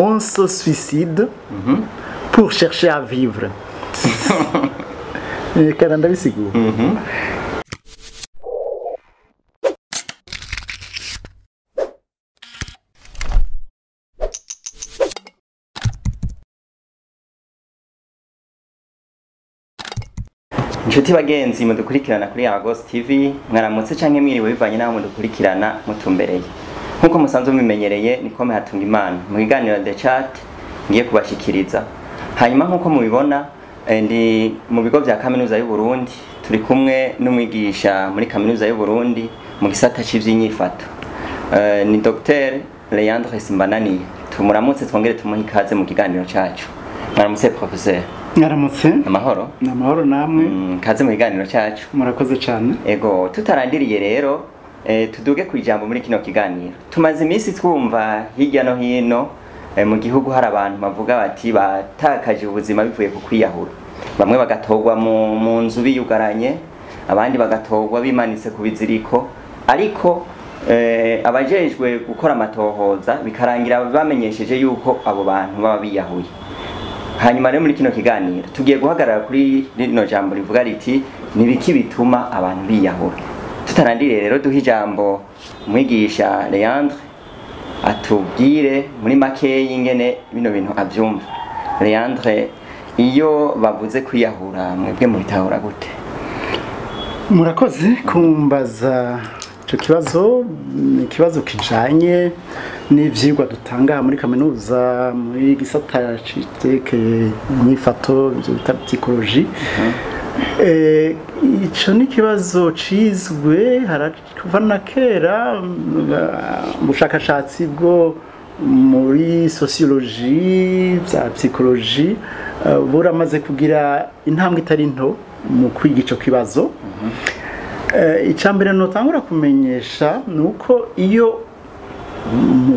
on se suicide pour chercher à vivre. Reka ndabisigura inshuti bagenzi mudukurikirana kuri Agos TV mwaramutse canke mwiriwe bivanye naho mudukurikirana mutumbereye. Nk'uko musanzwe mubimenyereye nikome hatunga imana. Mu kiganiro The Chat ngiye kubashikiriza. Hanyuma nk'uko mubibona eh, ndi mu bigo vya kaminuza y'u Burundi. Turi kumwe n'umwigisha muri kaminuza y'u Burundi mu gisata c'ivyinyifato Eh, ni Dr Leandre Simbananiye. Tumuramutse twongere tumuhe ikaze mu kiganiro cacu. Mwaramutse professeur? Mwaramutse. Amahoro? Amahoro namwe. Mm, kaze mu kiganiro cacu. Murakoze cyane ego tutarandiriye rero tuduge ku ijambo muri kino kiganiro. Tumaze iminsi twumva hirya no hino eh, mu gihugu hari abantu bavuga bati batakaje ubuzima bivuye ku kwiyahura. Bamwe bagatogwa mu, nzu biyugaranye abandi bagatogwa bimanitse ku biziriko. Ariko eh, abajejwe gukora amatohoza bikarangira bamenyesheje yuko abo bantu baba biyahuye. Hanyuma rero muri kino kiganiro tugiye guhagarara kuri rino jambo rivuga riti nibiki bituma abantu biyahura? Tutarandiriye rero duha ijambo umwigisha Leandre atubwire muri makeyi ingene bino bintu avyumva. Leandre iyo bavuze kwiyahura mwebwe mubitahura gute? Murakoze kumbaza icyo kibazo ni ikibazo kijanye n'ivyigwa dutanga muri kaminuza muri gisata citekeye inyifato ivyo bita psychologie. Eh, ico ni ikibazo hara- kuva na kera mm, ubushakashatsi bwo muri sociologie bya psychologie eh, buramaze kugira intambwe itari nto mu kwiga ico kibazo. Eh, icambere notangura kumenyesha ni uko iyo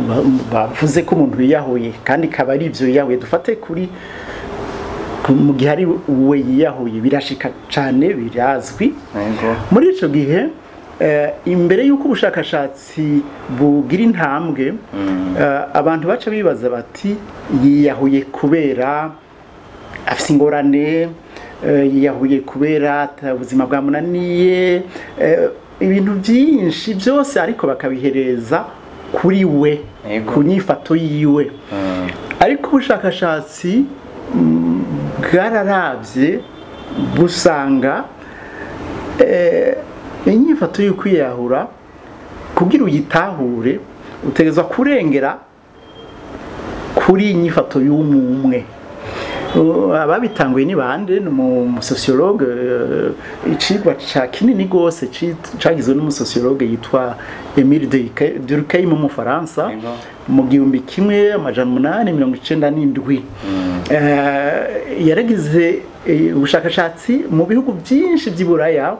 ba- bavuze ko umuntu yiyahuye kandi kaba ari ivyo yiyahuye dufate kuri ku- mu gihe ari we yiyahuye birashika cane birazwi. Muri ico gihe eh, imbere y'uko ubushakashatsi bugira intambwe eh, abantu baca bibaza bati yiyahuye kubera afise ingorane? Eh, yiyahuye kubera ubuzima bwamunaniye? Ibintu byinshi byose ariko bakabihereza kuri we ku nyifato yiwe. Mm, ariko ubushakashatsi bwararavye busanga eh, inyifato yo kwiyahura kugira uyitahure utegerezwa kurengera kuri inyifato y'umumwe. Uh, ababitanguye ni bande? Ni umusosiyologe icigwa ca kinini ci- cagizwe n'umusosiyologe yitwa Emile Durkheim mu Faransa Ego. Mu gihumbi kimwe amajana umunani mirongo icenda n'indwi. Eh, yaragize eh, ubushakashatsi mu bihugu byinshi by'i buraya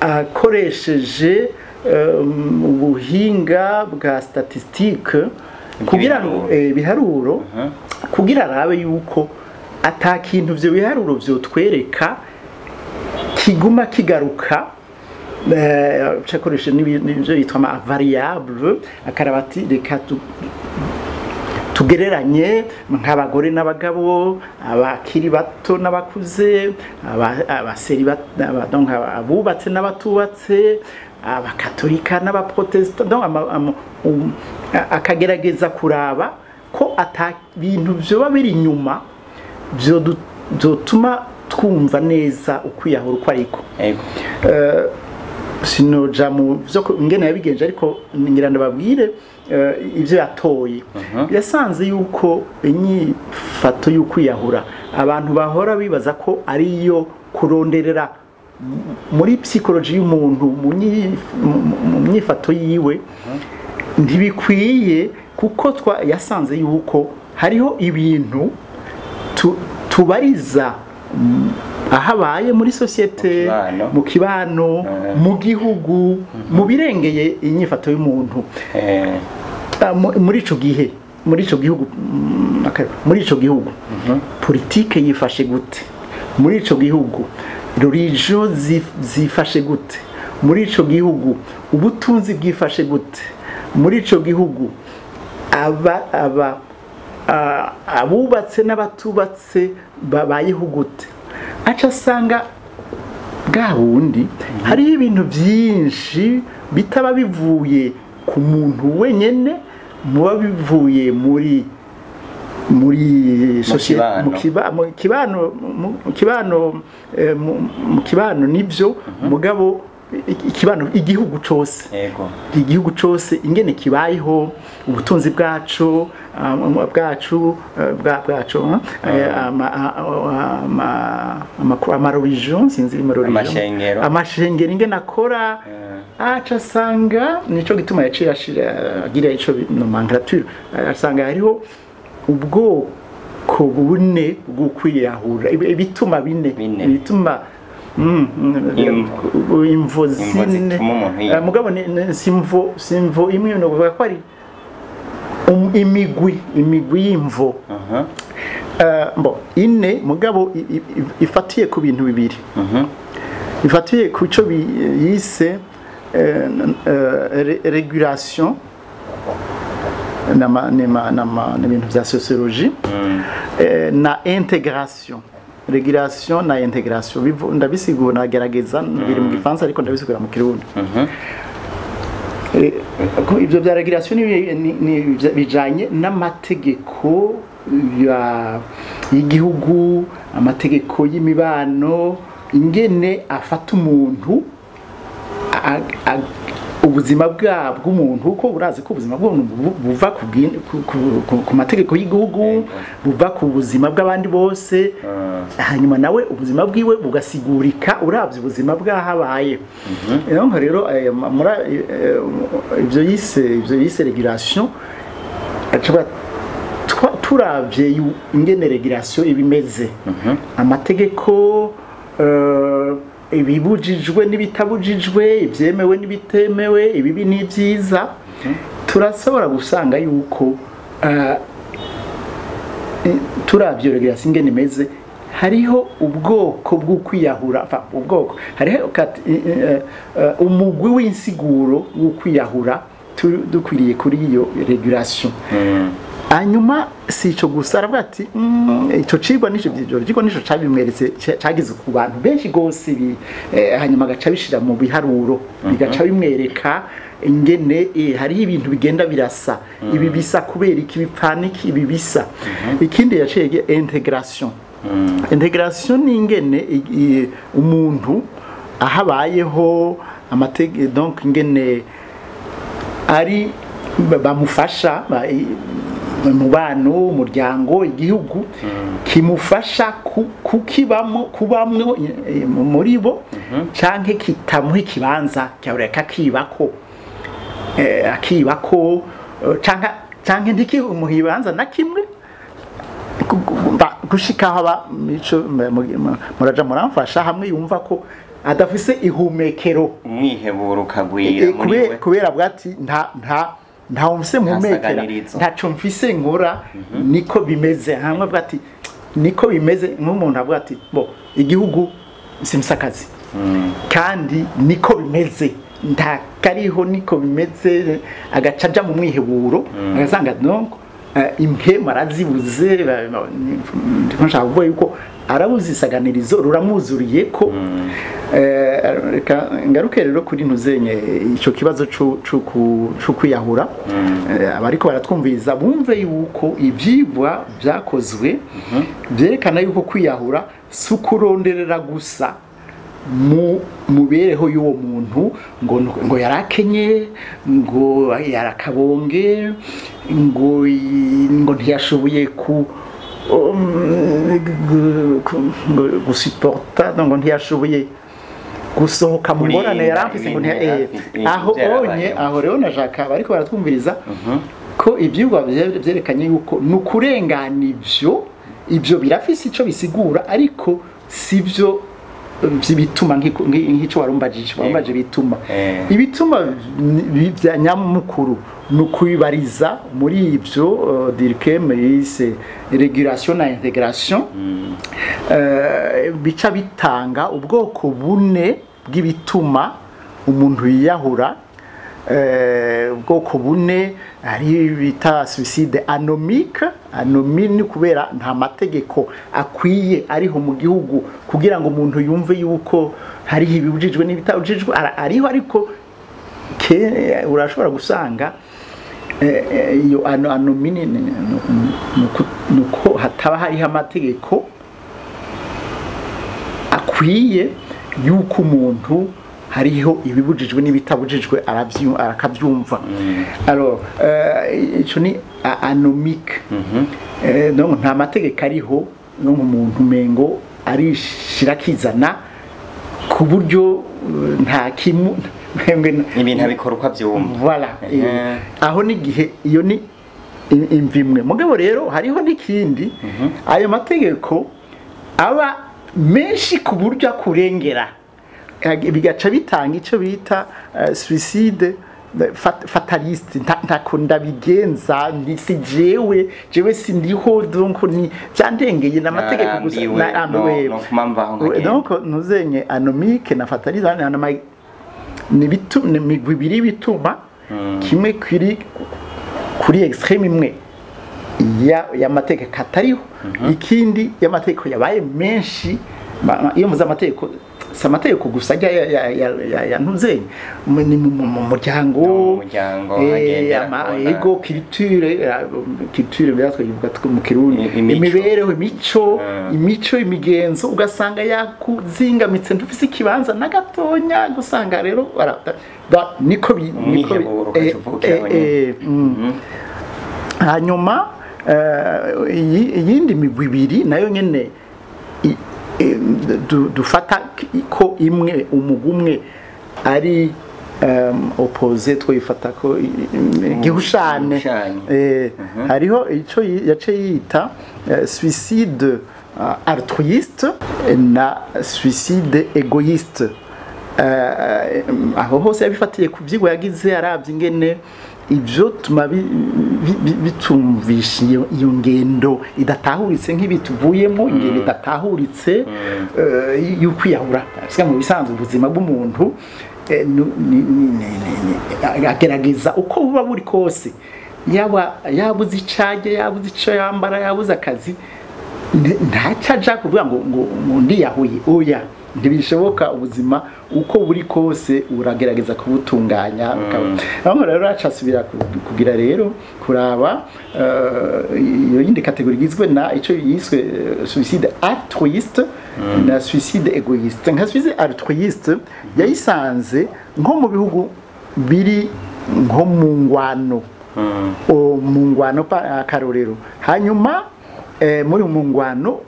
akoresheje um, ubuhinga bwa statistique kugira ngo eh, biharuro kugira arabe yuko ata kintu ivyo biharuro vyotwereka kiguma kigaruka eh, cakoresha n'ibyo yitwa ama variable akaraba ati reka tu- tugereranye nk'abagore n'abagabo abakiri bato n'abakuze abubatse n'abatubatse abakatolika n'abaprotesita ama- um, akagerageza kuraba ko bintu vyoba biri inyuma vyotuma twumva neza ukwiyahura uko ariko. Sinoja mu ku- ingene yabigenje ariko ngira ndababwire eh, ivyo yatoye. Yasanze yuko inyifato y'ukwiyahura abantu bahora bibaza ko ariyo kuronderera muri psychology y'umuntu mu myifato yiwe ntibikwiye kuko twa yasanze yuko hariho ibintu tu- tubariza aho abaye muri sosiyete mu kibano. Eh. mu gihugu mu birengeye inyifato y'umuntu. Eh, Ah, mu- muri ico gihe muri ico gihugu mm, muri ico gihugu. Politike yifashe gute? Muri ico gihugu zi- zifashe gute? Muri ico gihugu ubutunzi bwifashe gute? Muri ico gihugu aba aba ah, abubatse n'abatubatse babayeho gute? Aca asanga bwa bundi. Hariho ibintu byinshi bitaba bivuye ku muntu wenyine muba bivuye muri muri sosiyete mu kibano. eh, mu- kibano ni byo mugabo i- ikibano igihugu cose yego. Igihugu cyose ingene kibayeho ubutunzi bwacu um, bwacu eh, bwa bwacu eh, ama- a- ama- ama- amareligion sinzi amareligion Amashengero. amashengero ingene akora aca asanga nico gituma yaciye agira ico nomenclature asanga hariho ubwoko bune bwo kwiyahura ibi- ibituma bine. Ibituma Imvo. imvo zine. Eh, mugabo ni- ni- simvo simvo imwe no kuvuga ko ari um- imigwi imigwi y'imvo Eh, ine mugabo ifatiye ku bintu bibiri ifatiye ku cyo yise eh, regulation nama- n'ibintu bya sociologie Mm. eh, na integration regulation na integration. Ndabisigura nagerageza biri mu gifaransa ariko ndabisigura mu kirundi. Mhm Eh, ibyo bya regulation bijanye n'amategeko y'igihugu amategeko y'imibano ingene afata umuntu ubuzima bw'umuntu uko urazi ko ubuzima bw'umuntu bu- buva ku mategeko y'igihugu buva ku buzima bw'abandi bose hanyuma nawe ubuzima bwiwe bugasigurika urabye ubuzima bw'ahabaye. Niyo mpamvu rero ma- muri- eh, ibyo yise turavye yu- ingene regulation iba imeze. Amategeko eh, ibibujijwe n'ibitabujijwe ibyemewe n'ibitemewe ibibi n'ibyiza turashobora gusanga yuko eh, turavye regulation ingene imeze hariho ubwoko bwo kwiyahura ubwoko hariho eh, eh, umugwi w'insiguro wo kwiyahura dukwiriye kuri iyo regulation Mm. Hanyuma si ico gusa aravuga ati "Mm, ico cigwa nico ivyo cigwa nico cabimweretse ca- cagize ku bantu benshi bi- eh, hanyuma agaca bishira mu biharuro bigaca bimwereka ingene eh, hariho ibintu bigenda birasa. Ibi bisa kubera iki bipfana iki ibi bisa. Ikindi yaciye gi- integration integration ni ingene umuntu ahabayeho amatege donc ingene ari ba- bamufasha umubano umuryango igihugu kimufasha ku- kukibamo kubamwo i- muri bo canke kitamuha ikibanza cyareka kibako eh, akibako eh, canke ntikimuha ibanza na kimwe gushika aho aba mico mu- mu- muraja muramfasha hamwe yumva ko adafise ihumekero. Umwiheburo ukagwira Eh, muri kube- we. kubera bwati nta nta nta mfise mpumekera ntaco mfise nkora niko bimeze. Hamwe bwati niko bimeze. Nk'umuntu avuga ati bo igihugu simfise akazi kandi niko bimeze. Nta kariho niko bimeze. Agaca aja mu mwiheburo. Agasanga donc eh, impemu arazibuze nshaka kuvuga yuko arabuze isaganirizo ruramwuzuriye ko eh, reka ngaruke rero kuri ntuzenye ico kibazo cu kwiyahura. Eh, abariko baratwumviriza bumve yuko ivyigwa vyakozwe vyerekana yuko kwiyahura si ukuronderera gusa. Mu mubereho y'uwo muntu ngo ngo yarakenye ngo yarakabonge ngo ngo ntiyashoboye ku um, gu- ku- ngo- ntiyashoboye gusohoka mu ngorane yari afise ngo eh, aho onye aho rero nashaka bariko baratwumviriza ko ibyigwa vyerekanye yuko ni ukurengana ivyo ivyo birafise ico bisigura ariko si vyo vy'ibituma nk'iko- nki- nk'ico warumbajije warumbaje bituma Eh. ibituma. Ni- vya nyamukuru. Ni ukubibariza muri ivyo uh, dirkem yise regulation na integration eh, bica bitanga ubwoko bune bw'ibituma umuntu yiyahura eh, ubwoko bune hari bita suicide anomique. Anomi ni kubera nta mategeko akwiye ariho mu gihugu kugira ngo umuntu yumve yuko hariho ibibujijwe n'ibitabujijwe ariho ariko urashobora gusanga eh, eh, iyo ano anomi ni uko hataba hariho amategeko akwiye yuko umuntu hariho ibibujijwe n'ibitabujijwe arakabyumva. Alors euh, ico ni a- anomique Eh, nta mategeko ariho umuntu mengo arishira akizana ku buryo eh, nta kimu ibintu abikora uko abyumva eh, aho n'igihe iyo ni imvimwe. Mugabo rero hariho n'ikindi. Ayo mategeko aba menshi ku buryo akurengera. Bigaca bitanga icyo bita eh, suicide eh, fat- fataliste nta- ntako ndabigenza si jewe jewe sindiho donc ni byandengeye n'amategeko gusa. Narambiwe, nkagenda. donc nuzenye anomique na fataliste ni imigwi ibiri bituma kimwe kiri kuri extreme imwe. Ya y'amategeko atariho ikindi y'amategeko yabaye menshi iyo muzi amategeko si amategeko gusa ajya ya- ya- ya- ya- ya ntuzenye mu- ni mu mu- mu muryango muryango, eh, eh, culture biratwe bivuga twe mu kirundi. Imibereho imico Mm. imico imigenzo. Ugasanga yakuzingamitse ntufise ikibanza na gatonya gusanga rero niko eh, eh, eh, mm. hanyuma eh, iyi- iyindi migwi ibiri na yo eh, du- dufata ko imwe umugwi umwe ari um, opposé twifata ko i- gihushane. Eh, hariho icyo yace yita eh, suicide uh, altruiste na suicide egoiste Eh, aho hose yabifatiye ku byigwa yagize arabye ingene ibyo bitumvisha iyo ngendo idatahuritse nk'ibi tuvuyemo ingendo idatahuritse eh, y'ukwiyahura. Mu bisanzwe ubuzima bw'umuntu eh, agerageza uko buba buri kose. Yaba yabuze icage yabuze icyo yambara yabuze akazi ntacyo aja kuvuga ngo ngo ngo ndiyahuye. Oya ntibishoboka ubuzima uko buri kose uragerageza kubutunganya. Ukaba- aho rero acasubira kugira rero kuraba eh, iyo yindi kategori igizwe na icyo yiswe eh, suicide altruiste na suicide egoiste nka suicide altruiste yayisanze nko mu bihugu biri nko mu ngwano. O mu ngwano pa akarorero. Hanyuma eh, muri mu ngwano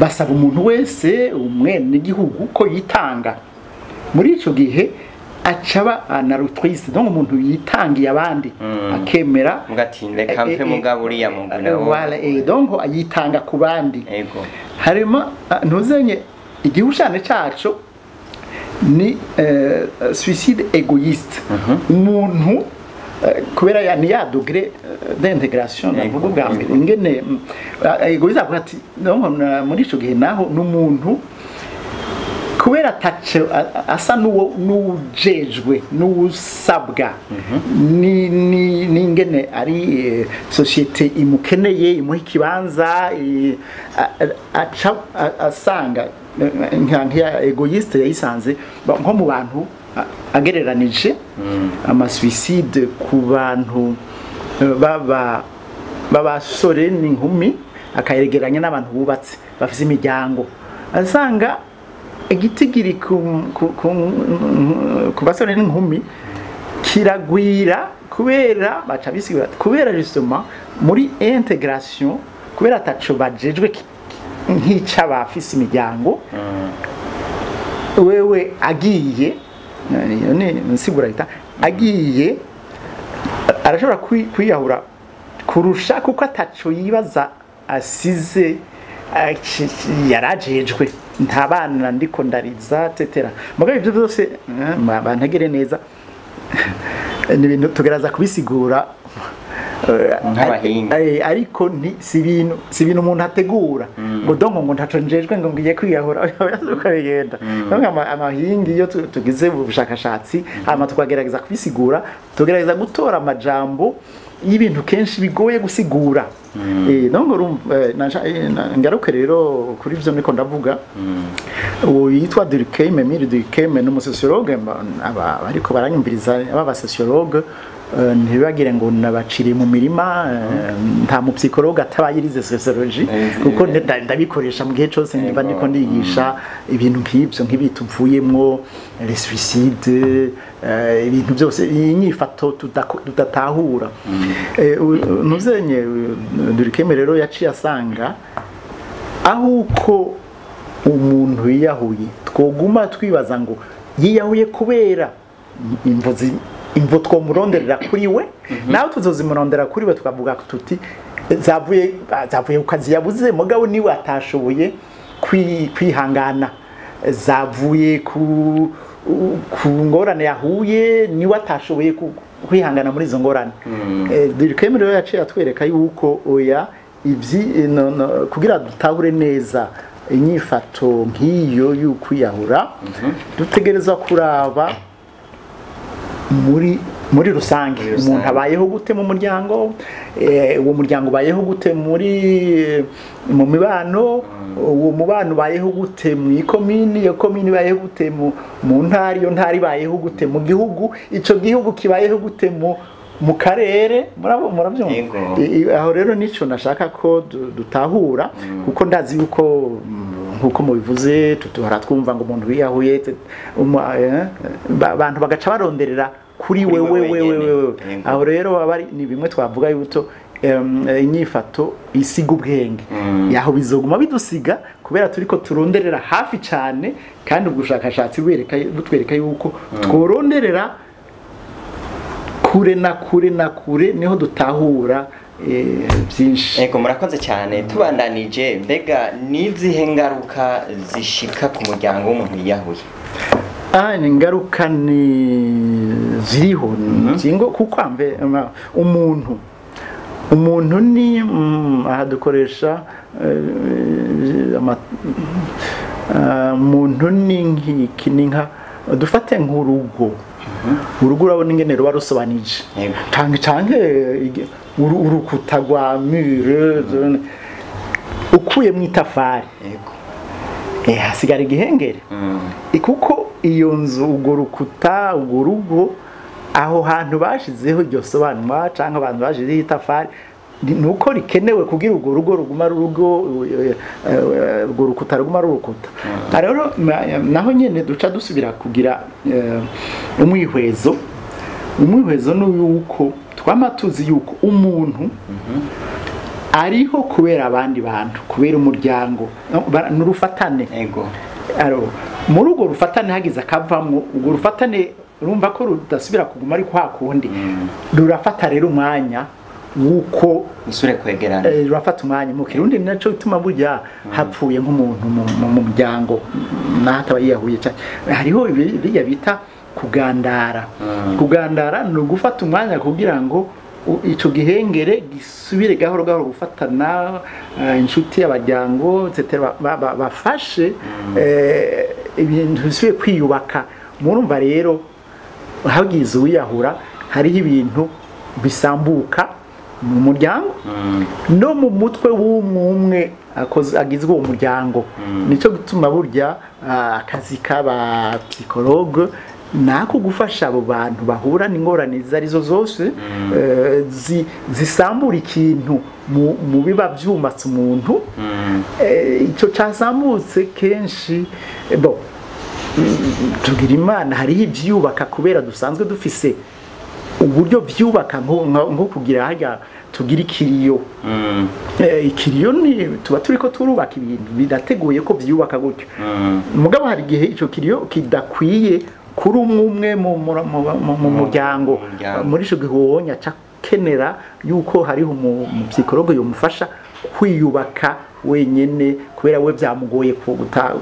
basaba umuntu wese umwenegihugu ko yitanga. Muri icyo gihe acaba analutwiste donc umuntu yitangiye abandi. Akemera mugati reka mpe mugabo uriya mugwi nawo Voilà, eh, donc yitanga ku bandi. Harimo ah, ntuzenye igihushane cyacu ni eh, suicide egoiste umuntu eh, kubera ya ni ya degré eh, d'integration navuga Ego, ubwa mbere ego. ingene ah, egoiste avuga ati muri ico gihe naho n'umuntu kubera ataco a- a- asa n'uwo n'ujejwe n'usabwa ni ni n'ingene ari eh, societe imukeneye imuha ikibanza eh, asanga eh, nka egoiste yayisanze nko mu bantu agereranije amasuicide ku bantu eh, baba b'abasore n'inkumi akayegeranya n'abantu bubatse bafite imiryango. Asanga igitigiri ku, basore n'inkumi kiragwira kubera baca bisigura kubera justement muri integration kubera ataco bajejwe ki- nk'ica bafise imiryango wewe agiye iyo ni insigura leta agiye arashobora kwi- kwiyahura kurusha kuko ataco yibaza asize yarajejwe nta bana ndiko ndariza tetera. Mugabo ibyo byose eh, bantegere neza. Ni ibintu tugerageza kubisigura. Ariko si ibintu si ibintu umuntu ategura ngo dongo ngo ntaco njejwe ngo ngiye kwiyahura uko bigenda donc ama- amahingi iyo tu- tugize ubushakashatsi hama tukagerageza kubisigura. Tugerageza gutora amajambo y'ibintu kenshi bigoye gusigura. Eh, urumva, eh, eh, na- ngaruke rero kuri byo niko ndavuga. Uwo yitwa Durkheim Emile Durkheim ni aba- ariko baranyumviriza aba eh, ntibagire ngo nabaciriye mu mirima eh, nta mupsikologue ataba yirize sociology Eh, kuko nda- ndabikoresha mu gihe cyose niba ndiko ndigisha ibintu nk'ibyo nk'ibi tuvuyemwo les suicides eh, ibintu byose inyifato tudatahura. U- muzenye Durkheim rero yaciye asanga aho uko umuntu yiyahuye twoguma twibaza ngo yiyahuye kubera imvo zi- imvo twomuronderera kuri we nawe tuzozimurondera kuri we tukavuga tuti zavuye zavuye ku kazi yabuze mugabo ni we atashoboye kwi- kwihangana. Zavuye ku ku ngorane yahuye ni we atashoboye kwihangana muri izo ngorane. Eh, Durkheim rero yaciye atwereka yuko oya ibyi no, kugira dutahure neza inyifato nk'iyo y'ukwiyahura dutegereza kuraba muri muri rusange. Umuntu abayeho gute mu muryango? Eh, uwo muryango ubayeho gute muri mu mibano? Uwo mubano ubayeho gute mu ikomini? Iyo komini ibayeho gute mu ntara iyo ntara ibayeho gute mu gihugu? Ico gihugu kibayeho gute mu mu karere? Murabyumva? Aho rero nico nashaka ko du- dutahura kuko ndazi yuko mm, nk'uko mubivuze tutuhora twumva ngo umuntu wiyahuye umu- eh, ba- abantu bagaca baronderera kuri wewe wewe aho rero ni bimwe twavuga yuko inyifato isiga ubwenge. Mm. yaho bizoguma bidusiga kubera turiko turonderera hafi cyane kandi ubushakashatsi butwereka yuko tworonderera kure na kure na kure ni ho dutahura byinshi. Ego murakoze cyane. Tubandanije mbega n'izihe ngaruka zishika ku muryango w'umuntu yiyahuye Ah, ni ingaruka ni ziriho. Zingo kuko umuntu. Umuntu ni mm, aha dukoresha eh, ama- ah, umuntu ni nk'iki ni nka dufate nk'urugo. Urugo urabona ingene ruba rusobanije. Yego. Urukuta rwa mure zone- ukuyemwo itafari. Eh, hasigara igihengere Mm. Kuko iyo nzu urwo rukuta urwo rugo aho hantu bashizeho iryo sobanwa cyangwa abantu bashizeho itafari ni uko rikenewe kugira urwo rugo ruguma ari urugo eh, eh, urwo rukuta ruguma urukuta Aha rero na- naho nyine duca dusubira kugira eh, umwihwezo umwihwezo ni uko twama tuzi yuko umuntu ariho kubera abandi bantu kubera umuryango. N'urufatane. Muri urwo rufatane hagize akavamwo urwo rufatane urumva ko rudasubira kuguma ariko hakundi rurafata rero umwanya wuko usure kwegerana. eh, rurafata umwanya mu kirundi ni naco bituma burya hapfuye nk'umuntu mu- mu mu muryango naho ataba yiyahuye cyane. Hariho biriya bita kugandara. Kugandara ni ugufata umwanya kugira ngo ico gihengere gisubire gahoro gahoro gufatana eh, inshuti abajyango bafashe eh, ibintu bisubiye kwiyubaka. Murumva rero hagize uwiyahura hariho ibintu bisambuka mu muryango. No mu mutwe w'umwe agizwe uwo muryango. Nicyo gituma burya ah, akazi k'aba psychologue nako gufasha abo bantu bahura n'ingorane izo ari zo zose eh, zi- zisambura ikintu mu biba byumatse umuntu. Eh, icyo cyazamutse kenshi eh, bo mm, tugira imana hariho ibyubaka kubera dusanzwe dufise uburyo byubaka nko kugira hajya tugira ikiriyo. Eh, ikiriyo ni tuba turi ko turubaka ibintu birateguye ko byubaka gutyo. Mugabo hari igihe icyo kiriyo kidakwiye kuri umwe mu mu- mu- mu- mu muryango. muri uwonya aca akenera yuko hariho umupsikologe yamufasha kwiyubaka wenyine kubera we byamugoye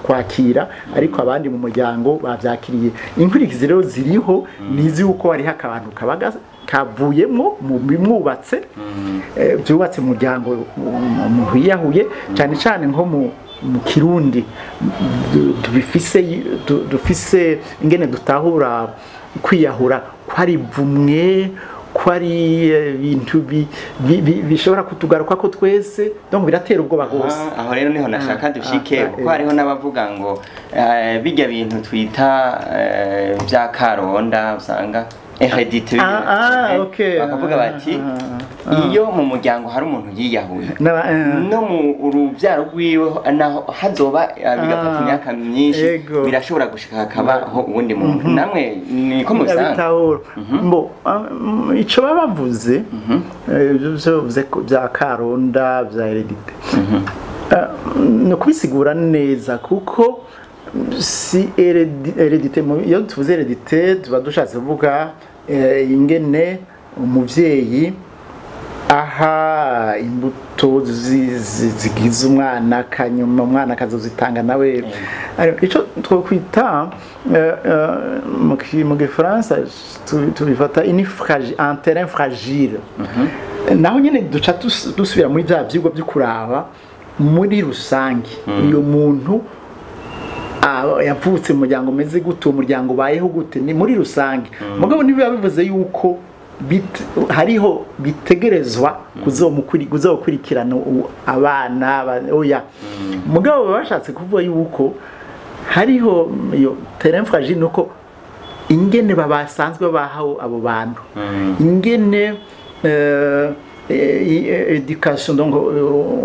kwakira ariko abandi mu muryango babyakiriye inkurikizi rero ziriho nizi yuko hariho akabantu kaba kavuyemo mu bimwubatse eh, byubatse mu muryango mu- mu hiyahuye cyane cyane nko mu mu kirundi dufise ingene dutahura kwiyahura ko ari vumwe ko ari eh, ibintu bi- bi- bi- bishobora kutugaruka ko twese donc biratera ubwoba rwose Ah, aho rero ni ho nashaka Ah, dushike ah, kuko eh. hariho n'abavuga ngo eh, bijya bintu twita eh, bya karonda usanga heredite Ah, ah, okay. bakavuga bati Ah, ah, iyo mu muryango hari umuntu yiyahuye. Eh. no mu urubyaro rwiwe naho hazoba eh, bigafata imyaka myinshi birashobora gushika hakabaho uwundi muntu. Namwe niko mubisanga bitahura mbo mm, ico baba bavuze eh, ibyo bavuze ko bya karonda bya heredite Ah, ni ukubisigura neza kuko si mu- iyo tuvuze heredite tuba dushatse kuvuga eh, ingene umuvyeyi aha imbuto zi- zi- zigize umwana kanyuma umwana akazozitanga nawe. Ari- ico twokwita eh, eh, mu gifaransa tu- tubifata terrain fragile. Naho nyine duca dus- dusubira muri bya vyigwa byo kuraba muri rusange uyo muntu ah, yavutse mu muryango umeze gute? Uwo muryango ubayeho gute? Ni muri rusange. Mugabo ntibiba bivuze yuko hariho bitegerezwa kuzomukuri- kuzokurikirana abana aba- oya. Mugabo baba bashatse kuvuga yuko hariho iyo terrain fragile nuko ingene babasanzwe babaho abo bantu. Ingene eh, eh, eh,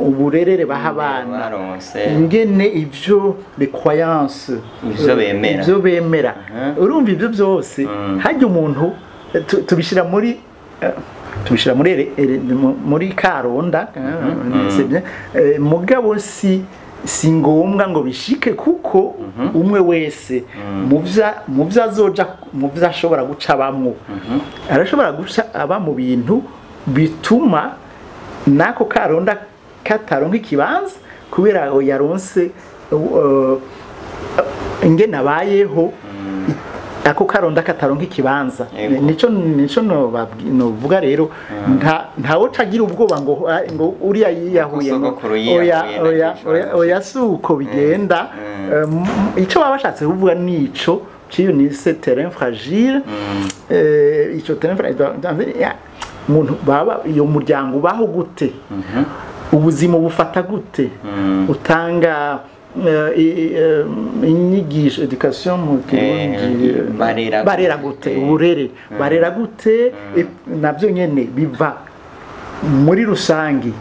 uburerere baha abana baronse ingene ivyo les croyances Ivyo bemera. bemera. Urumva ivyo byose. Hajya umuntu eh, tu- tubishira muri eh, tubishira muri mu- karonda eh, c'est bien. Eh, mugabo si si ngombwa ngo bishike kuko umwe wese muvya azoja muvya ashobora guca bamwo arashobora guca aba mu bintu bituma nako karonda kataronka ikibanza kubera aho yaronse uh, ingene abayeho i- ako karonda kataronka ikibanza. Nico nico nobabwi- novuga rero nta ntawo cagira ubwoba ngo ah, ngo uriya yiyahuye oya oya oya oya si uko bigenda. Eh, m- ico baba bashatse kuvuga nico ciyo ni se terrain fragile. Eh, ico terrain fragile iyo muryango ubaho gute? Ubuzima bufata gute? Utanga eh, eh, inyigisho education mu Eh, barera gute. uburere. Barera gute na byo nyene biva muri rusangi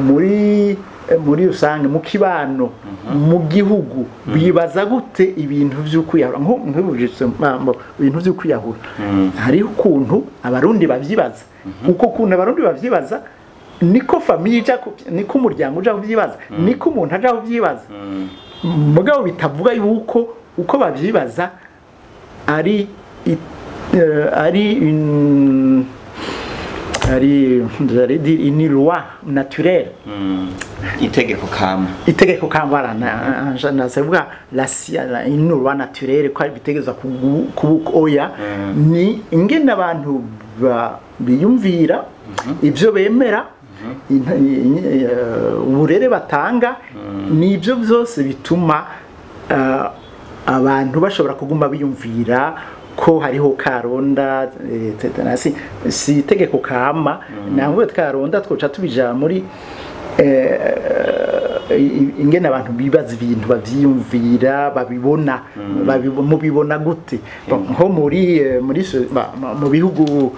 muri muri rusange mu kibano mu gihugu. Bibaza gute ibintu nk'ubujitse mambo ibintu vy'ukwiyahura. Hariho ukuntu abarundi bavyibaza. Uko kuntu abarundi bavyibaza niko famiye ku- niko umuryango uja kuvyibaza niko umuntu aja kuvyibaza. Mugabo bitavuga yuko uko bavyibaza ari i- eh, ari ari dire une loi naturelle Mm. itegeko kama. Itegeko sia la une loi naturelle ko bitegeza kuba oya. Ni ingene abantu ba- biyumvira ibyo bemera eh, uburere batanga ni byo byose bituma eh, abantu bashobora kuguma biyumvira ko hariho karonda si itegeko kama namwe karonda twoca tubija muri eh, ingene abantu bibaza ibintu bavyiyumvira babibona babibo- mubibona gute. Nko muri eh, muri mu bihugu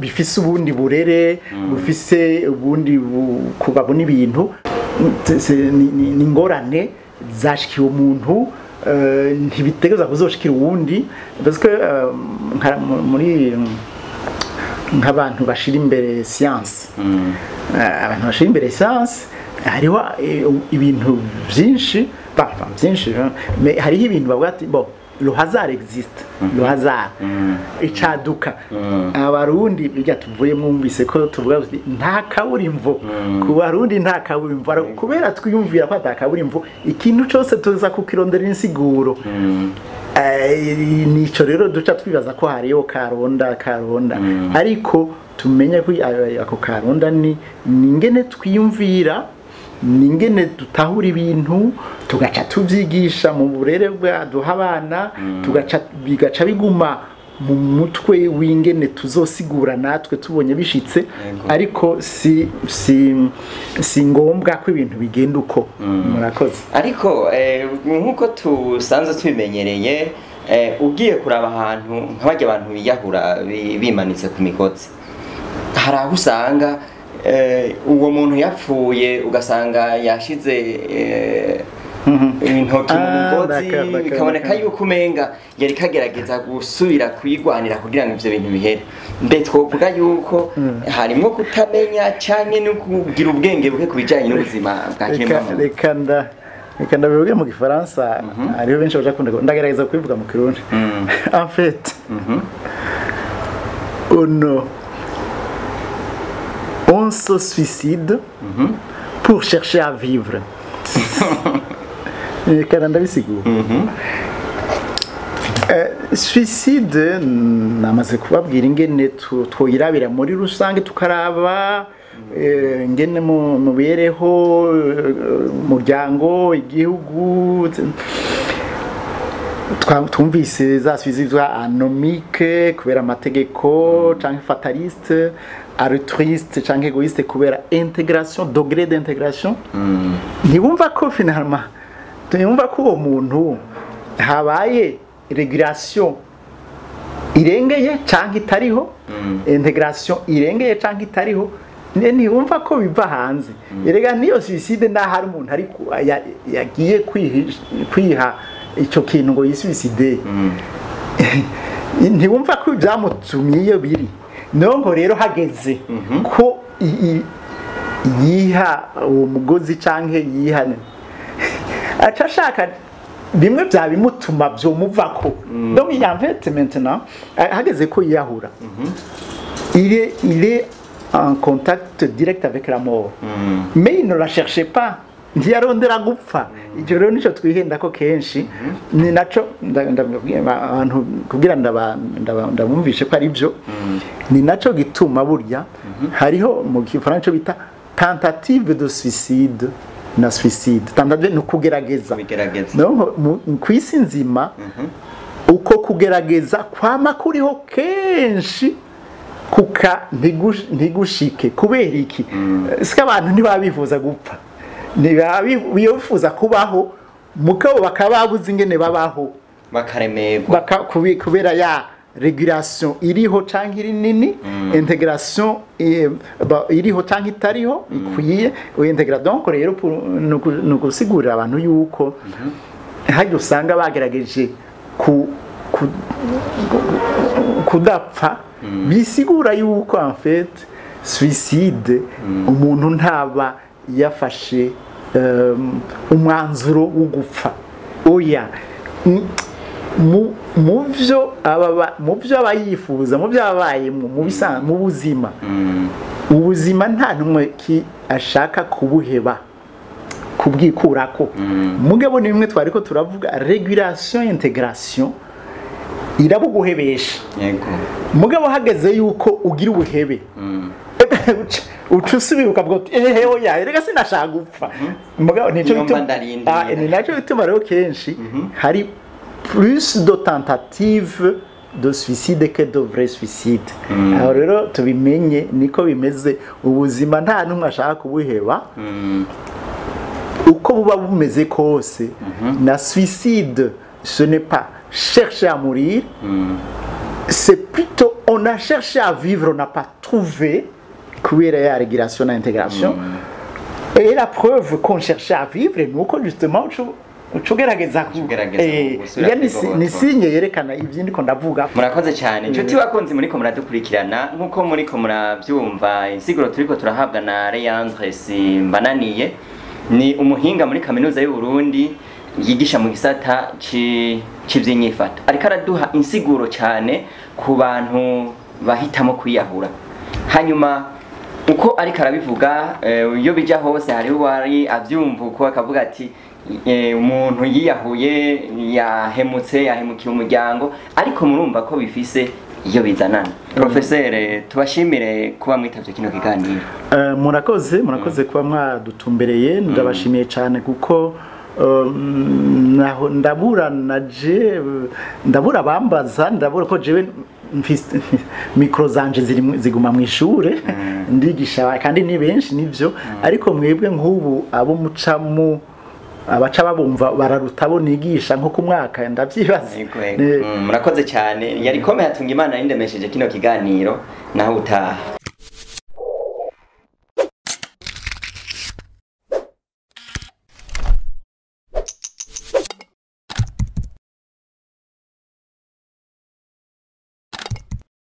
bifise ubundi burere bufise ubundi bu- ku babona ibintu ni ingorane zashikiye umuntu eh, ntibitegereza kuzoshikira uwundi. Parce eh, muri nk'abantu bashira imbere siyansi abantu bashira imbere siyansi hariho eh, ibintu byinshi byinshi eh, hariho ibintu bavuga ati bo le hasard existe le hasard icaduka. Abarundi bijya tuvuye mwumvise ko tuvuga nta kaburimbo ku barundi nta kaburimbo kubera twiyumvira ko ata kaburimbo ikintu cyose tuza kukirondera insiguro. Eh, nico rero duca twibaza ko hariyo karonda karonda. Ariko tumenye ko ako karonda ni ingene twiyumvira ni ingene dutahura ibintu tugaca. tubyigisha mu burere bwa duha abana tugaca bigaca biguma mu mutwe w'ingene tuzosigura natwe tubonye bishitse. Ariko si si si ngombwa ko ibintu bigenda uko. Murakoze. Ariko eh, nk'uko tusanzwe tubimenyereye eh, ugiye kuraba ahantu nk'abajya abantu biyahura bi- bimanitse ku migozi hari aho usanga uwo muntu yapfuye ugasanga yashize eh, intoki mu Ah, mugozi bikaboneka yuko umenga. Yari kagerageza gusubira kuyigwanira kugira ngo ivyo bintu bihere. Mbe twovuga yuko harimwo kutamenya canke no kugira ubwenge buke ku bijanye n'ubuzima bwa kiremwamuntu reka nda reka ndabivuge mu gifaransa. Hariho benshi baja kunda ndagerageza kubivuga mu kirundi. Mm. en fait on on se suicide pour chercher à vivre reka ndabisigura Eh, suicide namaze kubabwira ingene tu- twoyirabira muri rusange tukaraba eh, ingene mu mibereho eh, umuryango igihugu twa- twumvise za suicide zitwa anomique kubera amategeko canke fataliste altruiste canke egoiste kubera intégration degré d'intégration ntibumva ko finalement? Ntibumva ko uwo muntu habaye regulation irengeye canke itariho? Integration irengeye canke itariho? Ntibumva ko biva hanze. Erega niyo suicide naho hari umuntu ari yagiye kwiha ico kintu ngo yisuicide. Ntibumva ko ibyamutumye iyo biri? Nonko rero hageze ko i- i- yiha uwo mugozi canke yiha aca ashaka bimwe bya bimutuma byomuvako. Donc en fait maintenant? Ah, hageze ko yiyahura il est il est en contact direct avec la mort. Mais il ne la cherchait pas ntiyarondera gupfa icyo rero ni cyo twihenda ko kenshi. Ni naco nda- ndabwira abantu ndaba- ndabumvishe ko ari byo. Ni naco gituma burya hariho mu gifaransa bita tentative de suicide. Na suicide. Tentative ni ukugerageza. Ku isi nzima uko kugerageza kwama kuriho kenshi kuka ntigush- ntigushike kubera iki? Siko abantu ntibaba bifuza gupfa. Bifuza kubaho mugabo bakaba babuze ingene babaho. Bakaremerwa kubera ya regulation iriho canke iri nini integration eh, iriho canke itariho ikwiye integra donc rero ni ugusigurira abantu yuko hajya usanga bagerageje ku, ku, kudapfa. Bisigura yuko en fait suicide umuntu ntaba yafashe umwanzuro wo gupfa oya mu byo aba yifuza mu byo abayemo mu buzima. Ubuzima nta numwe ki ashaka kubuheba kubwikurako. Mugabo ni bimwe twari ko turavuga regulation integration irabuguhebesha. Mugabo hageze yuko ugira ubuhebe. usubira ukavuga uti ehe oya sinashaka gupfa mugabo bituma ndarindira. Ah, ni naco bituma rero kenshi hari plus de tentative de suicide que de vrai suicide aho rero tubimenye niko bimeze. Ubuzima nta n'umwe ashaka kubuheba. Uko buba bumeze kose. Na suicide ce n'est pas chercher à mourir. C'est plutôt on a cherché à vivre on n'a pas trouvé kubera ya régulation na intégration. Et la preuve qu'on cherchait à vivre ni uko justement ucu uca ugerageza ku- ugerageza gusubira iya ni sinye yerekana ibyo ndiko ndavuga murakoze cyane. Inshuti bakunzi muriko muradukurikirana nk'uko muriko murabyumva insiguro turiko turahabwa na Leandre Simbananiye ni umuhinga muri kaminuza y'u Burundi yigisha mu gisata c'ivyinyifato. Ariko araduha insiguro cyane ku bantu bahitamo kwiyahura. Hanyuma uko ariko arabivuga eh, iyo bija hose hariho uwari avyumva uko akavuga ati eh, umuntu yiyahuye yahemutse yahemukiye umuryango ariko murumva ko bifise iyo bizanana. Profesere tubashimire kuba mwitavye kino kiganiro. Eh, murakoze murakoze kuba mwadutumbereye. Ndabashimiye cyane kuko um, ndabura naje ndabura abambaza ndabura ko jewe mikro zanje ziguma mu ishure ndigisha kandi ni benshi nivyo ariko mwebwe nk'ubu abo mucamu abaca babumva bararuta abo nigisha nko ku mwaka yego. Mm, murakoze cyane. Yari kome hatunga imana yindemesheje kino kiganiro. Naho utaha